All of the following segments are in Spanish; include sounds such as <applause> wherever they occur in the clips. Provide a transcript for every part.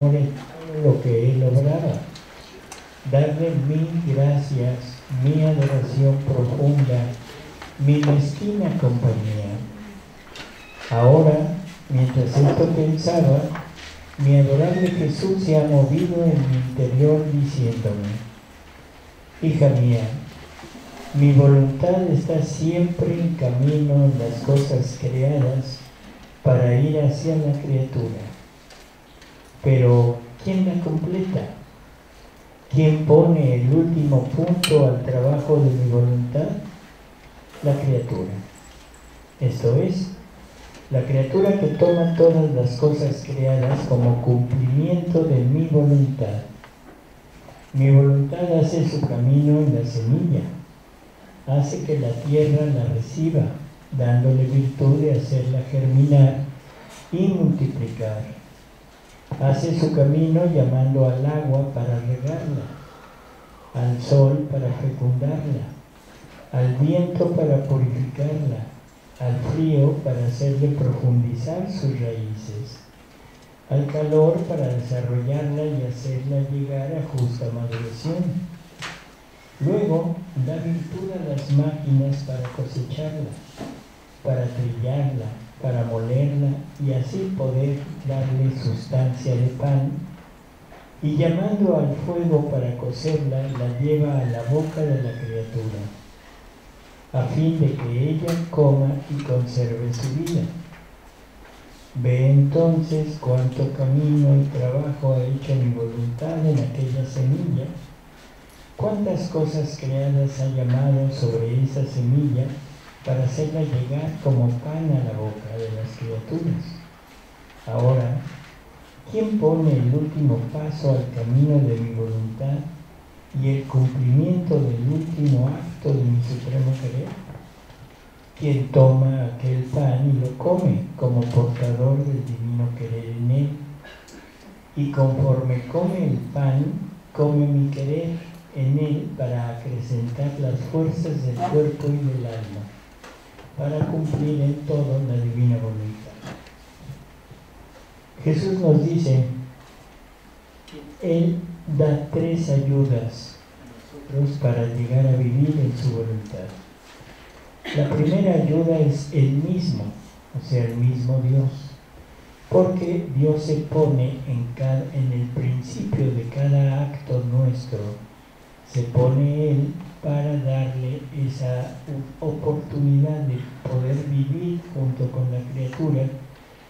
lo que Él lograba. Darle mil gracias, mi adoración profunda, mi mezquina compañía. Ahora, mientras esto pensaba, mi adorable Jesús se ha movido en mi interior diciéndome, hija mía, mi voluntad está siempre en camino en las cosas creadas para ir hacia la criatura. Pero, ¿quién la completa? ¿Quién pone el último punto al trabajo de mi voluntad? La criatura. Esto es, la criatura que toma todas las cosas creadas como cumplimiento de mi voluntad. Mi voluntad hace su camino en la semilla hace que la tierra la reciba, dándole virtud de hacerla germinar y multiplicar. Hace su camino llamando al agua para regarla, al sol para fecundarla, al viento para purificarla, al frío para hacerle profundizar sus raíces, al calor para desarrollarla y hacerla llegar a justa maduración. Luego da virtud a las máquinas para cosecharla, para trillarla, para molerla y así poder darle sustancia de pan. Y llamando al fuego para cocerla, la lleva a la boca de la criatura, a fin de que ella coma y conserve su vida. Ve entonces cuánto camino y trabajo ha hecho mi voluntad en aquella semilla ¿Cuántas cosas creadas ha llamado sobre esa semilla para hacerla llegar como pan a la boca de las criaturas? Ahora, ¿quién pone el último paso al camino de mi voluntad y el cumplimiento del último acto de mi supremo querer? ¿Quién toma aquel pan y lo come como portador del divino querer en él? Y conforme come el pan, come mi querer en él para acrecentar las fuerzas del cuerpo y del alma, para cumplir en todo la divina voluntad. Jesús nos dice Él da tres ayudas nosotros para llegar a vivir en su voluntad. La primera ayuda es el mismo, o sea, el mismo Dios, porque Dios se pone en, cada, en el principio de cada acto nuestro se pone Él para darle esa oportunidad de poder vivir junto con la criatura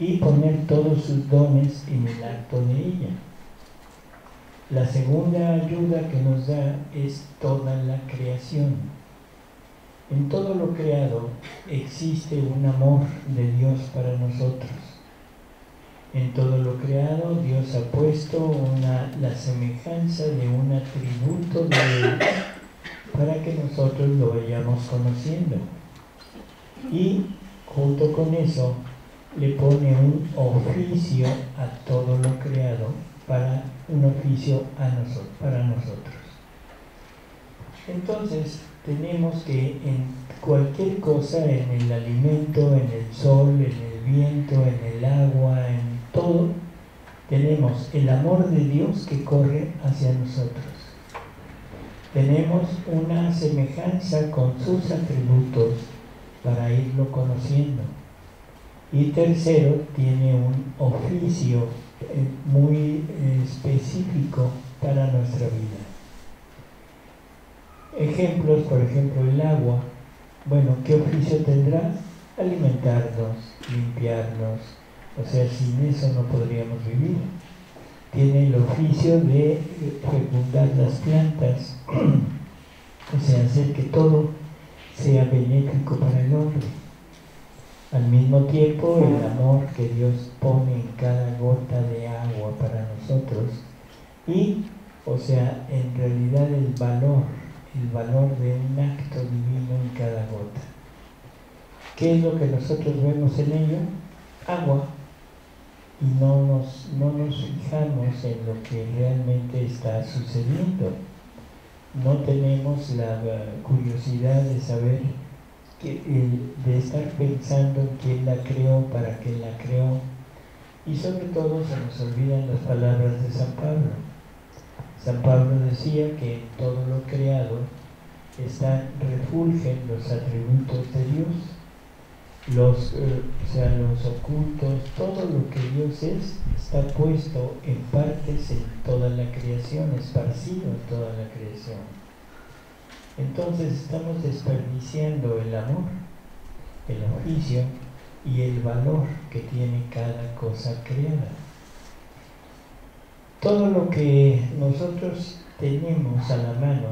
y poner todos sus dones en el acto de ella. La segunda ayuda que nos da es toda la creación. En todo lo creado existe un amor de Dios para nosotros en todo lo creado, Dios ha puesto la semejanza de un atributo de para que nosotros lo vayamos conociendo. Y junto con eso le pone un oficio a todo lo creado para un oficio a nosotros, para nosotros. Entonces, tenemos que en cualquier cosa, en el alimento, en el sol, en el viento, en el agua, en todo, tenemos el amor de Dios que corre hacia nosotros. Tenemos una semejanza con sus atributos para irlo conociendo. Y tercero, tiene un oficio eh, muy eh, específico para nuestra vida. Ejemplos, por ejemplo, el agua. Bueno, ¿qué oficio tendrá? Alimentarnos, limpiarnos, o sea, sin eso no podríamos vivir. Tiene el oficio de eh, fecundar las plantas, <clears throat> o sea, hacer que todo sea benéfico para el hombre. Al mismo tiempo, el amor que Dios pone en cada gota de agua para nosotros y, o sea, en realidad el valor, el valor de un acto divino en cada gota. ¿Qué es lo que nosotros vemos en ello? Agua y no nos, no nos fijamos en lo que realmente está sucediendo. No tenemos la curiosidad de saber, que, de estar pensando en quién la creó, para qué la creó, Y sobre todo se nos olvidan las palabras de San Pablo. San Pablo decía que en todo lo creado están, refulgen los atributos de Dios, los, eh, o sea, los ocultos, todo lo que Dios es está puesto en partes en toda la creación, esparcido en toda la creación. Entonces estamos desperdiciando el amor, el oficio, y el valor que tiene cada cosa creada. Todo lo que nosotros tenemos a la mano,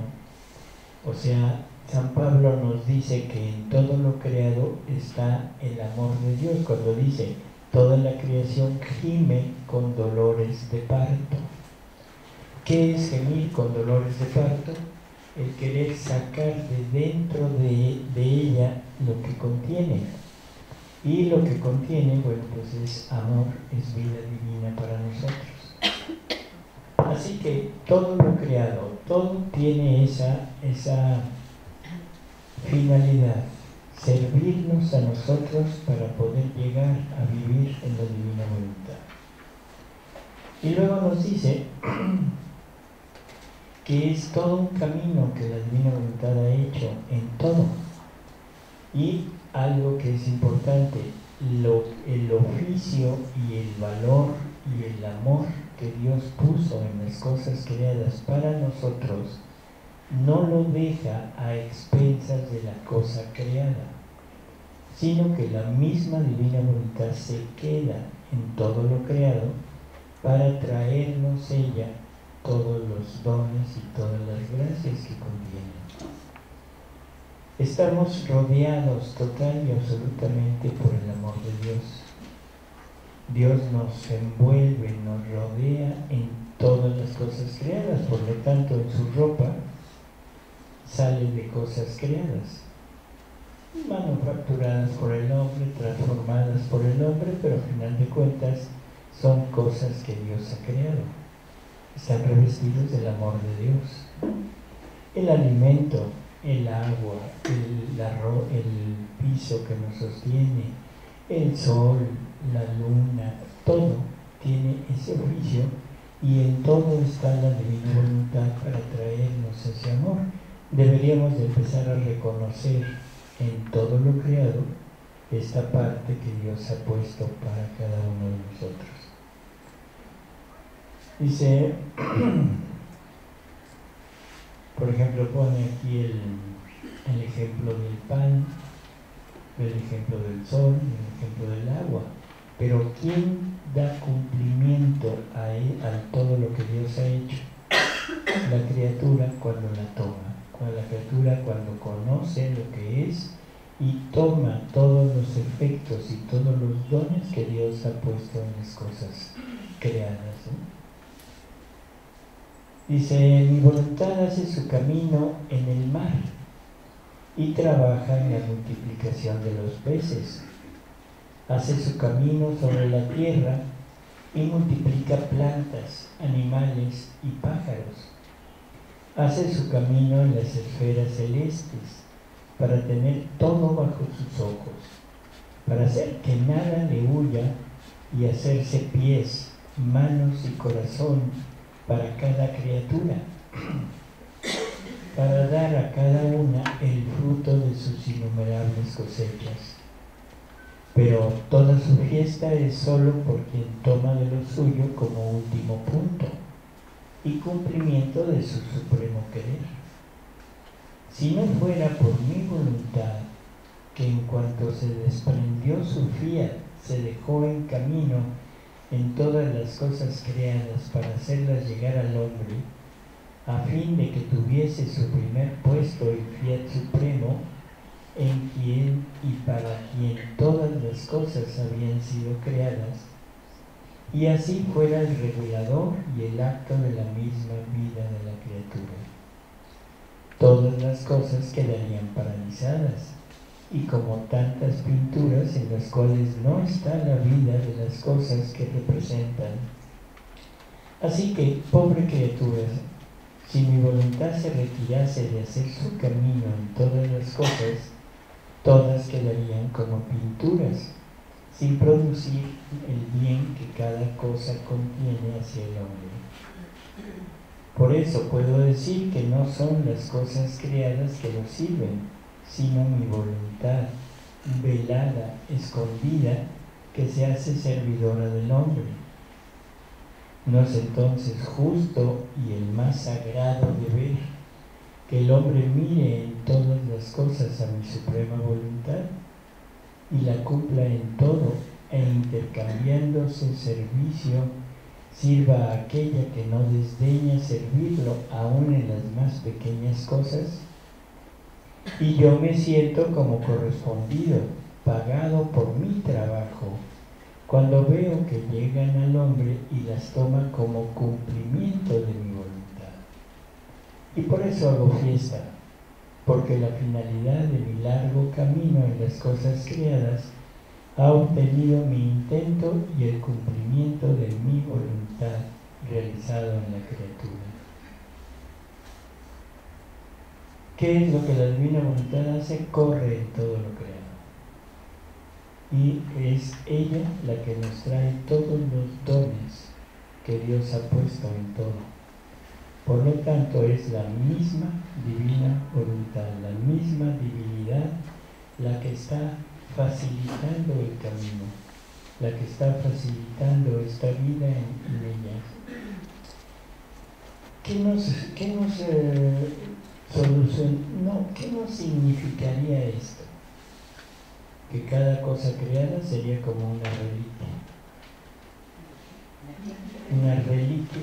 o sea, San Pablo nos dice que en todo lo creado está el amor de Dios, cuando dice, toda la creación gime con dolores de parto. ¿Qué es gemir con dolores de parto? El querer sacar de dentro de, ella lo que contiene, y lo que contiene, bueno, pues es amor, es vida divina para nosotros. Así que todo lo creado, todo tiene esa, esa finalidad, servirnos a nosotros para poder llegar a vivir en la divina voluntad. Y luego nos dice <clears throat> que es todo un camino que la divina voluntad ha hecho en todo. Y algo que es importante, lo, el oficio y el valor y el amor que Dios puso en las cosas creadas para nosotros, no lo deja a expensas de la cosa creada, sino que la misma divina voluntad se queda en todo lo creado para traernos ella todos los dones y todas las gracias que contiene. Estamos rodeados total y absolutamente por el amor de Dios. Dios nos envuelve, nos rodea en todas las cosas creadas, por lo tanto en su ropa sale de cosas creadas, manufacturadas por el hombre, transformadas por el hombre, pero al final de cuentas son cosas que Dios ha creado. Están revestidos del amor de Dios. El alimento el agua, el, el piso que nos sostiene, el sol, la luna, todo tiene ese oficio y en todo está la divina voluntad para. Deberíamos de empezar a reconocer en todo lo creado esta parte que Dios ha puesto para cada uno de nosotros. Dice <clears throat> Por ejemplo, pone aquí el, ejemplo del pan, el ejemplo del sol, el ejemplo del agua. Pero ¿quién da cumplimiento a, a todo lo que Dios ha hecho? La criatura cuando la toma, cuando la criatura cuando conoce lo que es y toma todos los efectos y todos los dones que Dios ha puesto en las cosas creadas. Dice, mi voluntad hace su camino en el mar y trabaja en la multiplicación de los peces. Hace su camino sobre la tierra y multiplica plantas, animales y pájaros. Hace su camino en las esferas celestes para tener todo bajo sus ojos, para hacer que nada le huya y hacerse pies, manos y corazón para cada criatura, para dar a cada una el fruto de sus innumerables cosechas. Pero toda su fiesta es solo por quien toma de lo suyo como último punto y cumplimiento de su supremo querer. Si no fuera por mi voluntad, que en cuanto se desprendió su fiat, se dejó en camino en todas las cosas creadas para hacerlas llegar al hombre, a fin de que tuviese su primer puesto el fiat supremo, en quien y para quien todas las cosas habían sido creadas, y así fuera el regulador y el acto de la misma vida de la criatura. Todas las cosas quedarían paralizadas y como tantas pinturas en las cuales no está la vida de las cosas que representan. Así que, pobre criatura, si mi voluntad se retirase de hacer su camino en todas las cosas, todas quedarían como pinturas, sin producir el bien que cada cosa contiene hacia el hombre. Por eso puedo decir que no son las cosas creadas que nos sirven, sino mi voluntad velada, escondida, que se hace servidora del hombre. No es entonces justo y el más sagrado deber que el hombre mire en todas las cosas a mi suprema voluntad y la cumpla en todo e intercambiando su servicio sirva a aquella que no desdeña servirlo aún en las más pequeñas cosas. Y yo me siento como correspondido, pagado por mi trabajo, cuando veo que llegan al hombre y las toma como cumplimiento de mi voluntad. Y por eso hago fiesta, porque la finalidad de mi largo camino en las cosas creadas ha obtenido mi intento y el cumplimiento de mi voluntad realizado en la criatura. ¿Qué es lo que la divina voluntad hace? Corre en todo lo creado. Y es ella la que nos trae todos los dones que Dios ha puesto en todo. Por lo tanto, es la misma divina la misma divinidad la que está facilitando el camino, la que está facilitando esta vida en, ella. ¿Qué nos, qué nos eh. No, ¿qué no significaría esto? Que cada cosa creada sería como una reliquia. Una reliquia.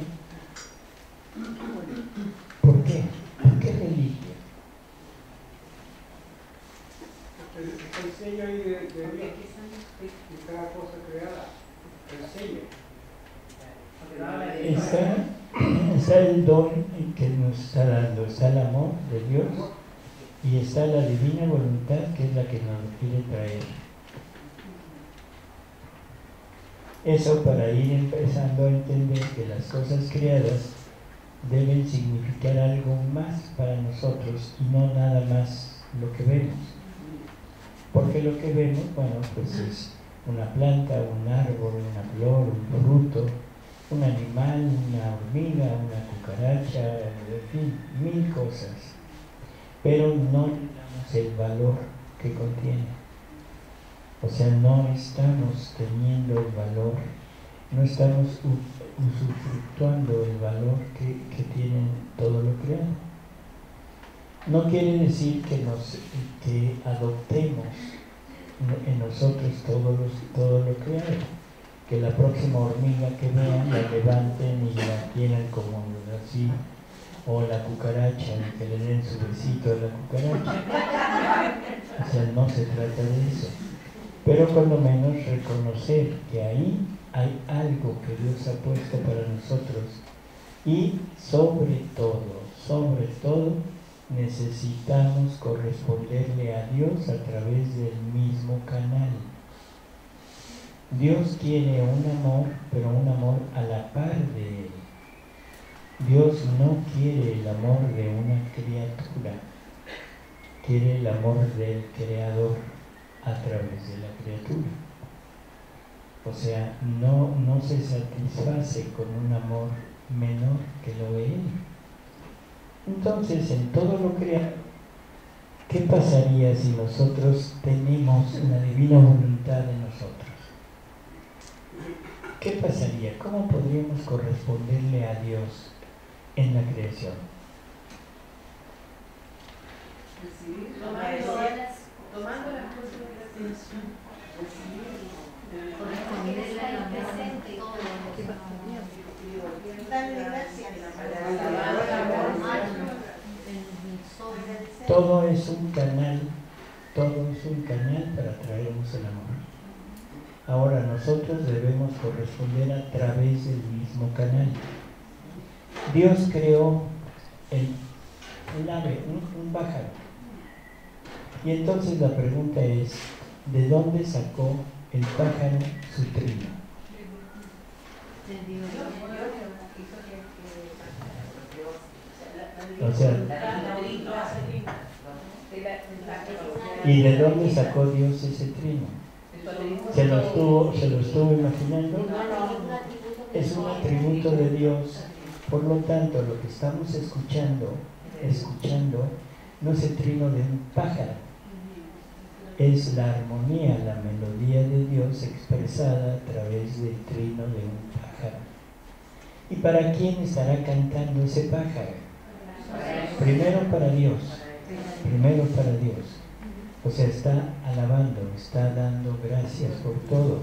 ¿Por qué? ¿Por qué reliquia? El, sello ahí de, de, cada cosa creada. El sello. Está está el don que nos está dando, está el amor de Dios y está la divina voluntad que es la que nos quiere traer. Eso para ir empezando a entender que las cosas creadas deben significar algo más para nosotros y no nada más lo que vemos. Porque lo que vemos, bueno, pues es una planta, un árbol, una flor, un fruto, un animal, una hormiga, una cucaracha, en fin, mil cosas, pero no damos el valor que contiene. O sea, no estamos teniendo el valor, no estamos usufructuando el valor que, que tiene todo lo creado. No quiere decir que, nos, que adoptemos en nosotros todo, todo lo creado que la próxima hormiga que vean la levanten y la quieran como así, o la cucaracha, que le den su besito a la cucaracha. O sea, no se trata de eso. Pero por lo menos reconocer que ahí hay algo que Dios ha puesto para nosotros y sobre todo, sobre todo, necesitamos corresponderle a Dios a través del mismo canal Dios tiene un amor, pero un amor a la par de Él. Dios no quiere el amor de una criatura, quiere el amor del Creador a través de la criatura. O sea, no, no se satisface con un amor menor que lo de Él. Entonces, en todo lo creado, ¿qué pasaría si nosotros tenemos la divina voluntad de nosotros? ¿qué pasaría? ¿Cómo podríamos corresponderle a Dios en la creación? Tomando las cosas Todo es un canal, todo es un canal para traernos el amor. Ahora nosotros debemos corresponder a través del mismo canal. Dios creó el, ave, un, pájaro. Y entonces la pregunta es, ¿de dónde sacó el pájaro su trino? O sea, ¿y de dónde sacó Dios ese trino? ¿Se lo estuvo, se lo estuvo imaginando? No, no. Es un atributo de Dios. Por lo tanto, lo que estamos escuchando, escuchando, no es el trino de un pájaro, es la armonía, la melodía de Dios expresada a través del trino de un pájaro. ¿Y para quién estará cantando ese pájaro? Primero para Dios, primero para Dios. O sea, está alabando, está dando gracias por todo.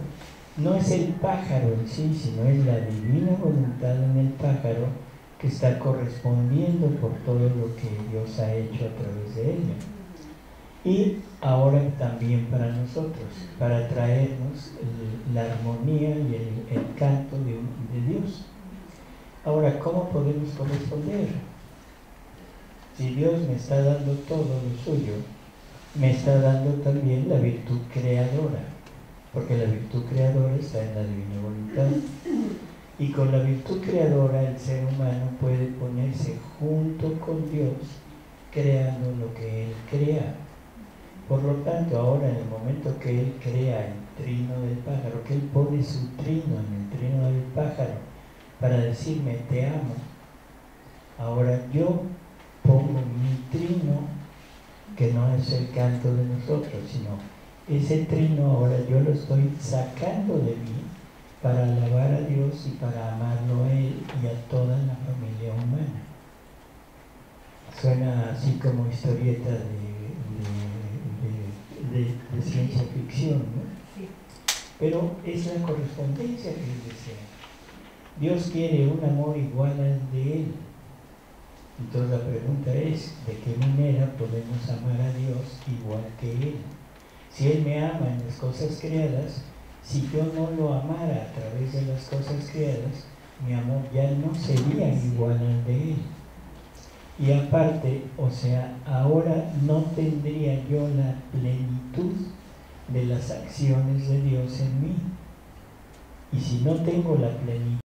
No es el pájaro en sí, sino es la divina voluntad en el pájaro que está correspondiendo por todo lo que Dios ha hecho a través de ella. Y ahora también para nosotros, para traernos la armonía y el, canto de, de Dios. Ahora, ¿cómo podemos corresponder? Si Dios me está dando todo lo suyo, me está dando también la virtud creadora, porque la virtud creadora está en la divina voluntad. Y con la virtud creadora el ser humano puede ponerse junto con Dios creando lo que Él crea. Por lo tanto, ahora en el momento que Él crea el trino del pájaro, que Él pone su trino en el trino del pájaro para decirme te amo, ahora yo pongo mi trino que no es el canto de nosotros, sino ese trino ahora yo lo estoy sacando de mí para alabar a Dios y para amarlo a Él y a toda la familia humana. Suena así como historieta de, de, ciencia ficción, ¿no? Pero es la correspondencia que Él desea. Dios quiere un amor igual al de Él entonces la pregunta es, ¿de qué manera podemos amar a Dios igual que Él? Si Él me ama en las cosas creadas, si yo no lo amara a través de las cosas creadas, mi amor ya no sería igual al de Él. Y aparte, o sea, ahora no tendría yo la plenitud de las acciones de Dios en mí. Y si no tengo la plenitud,